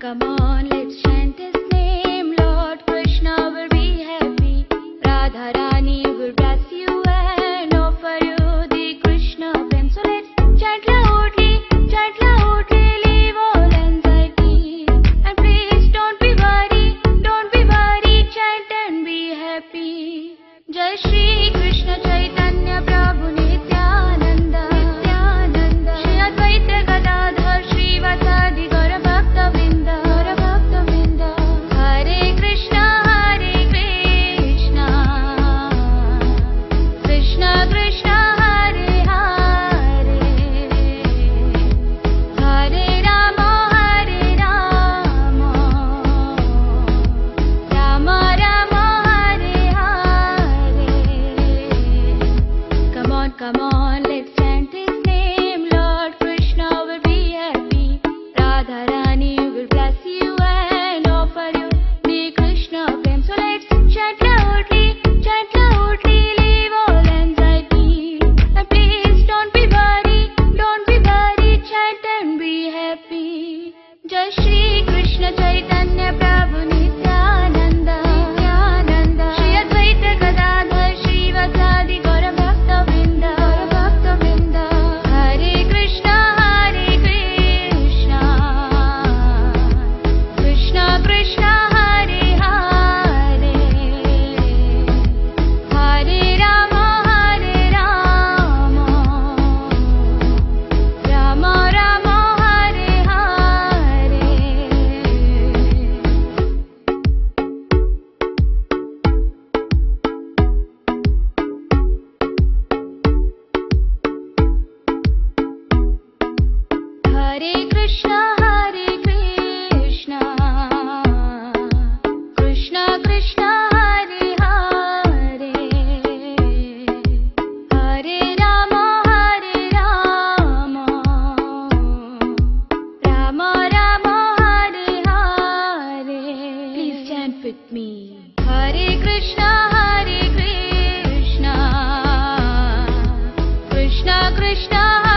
come on, let's chant his chant stand with me. Hare Krishna, Hare Krishna, Krishna Krishna.